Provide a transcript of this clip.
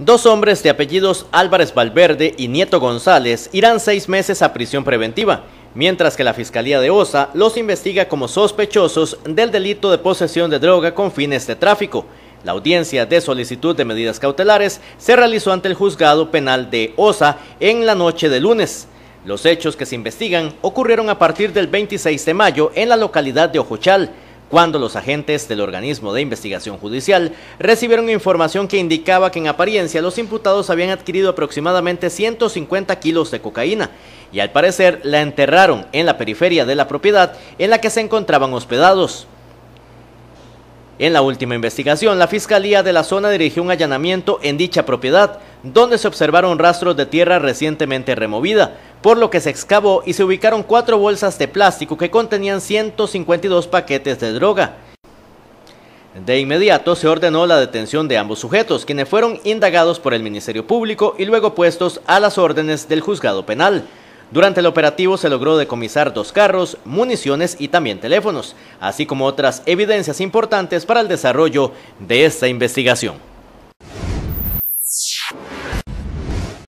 Dos hombres de apellidos Álvarez Valverde y Nieto González irán seis meses a prisión preventiva, mientras que la Fiscalía de Osa los investiga como sospechosos del delito de posesión de droga con fines de tráfico. La audiencia de solicitud de medidas cautelares se realizó ante el juzgado penal de Osa en la noche de lunes. Los hechos que se investigan ocurrieron a partir del 26 de mayo en la localidad de Ojochal, cuando los agentes del organismo de investigación judicial recibieron información que indicaba que en apariencia los imputados habían adquirido aproximadamente 150 kilos de cocaína y al parecer la enterraron en la periferia de la propiedad en la que se encontraban hospedados. En la última investigación, la Fiscalía de la zona dirigió un allanamiento en dicha propiedad, donde se observaron rastros de tierra recientemente removida, por lo que se excavó y se ubicaron cuatro bolsas de plástico que contenían 152 paquetes de droga. De inmediato se ordenó la detención de ambos sujetos, quienes fueron indagados por el Ministerio Público y luego puestos a las órdenes del juzgado penal. Durante el operativo se logró decomisar dos carros, municiones y también teléfonos, así como otras evidencias importantes para el desarrollo de esta investigación.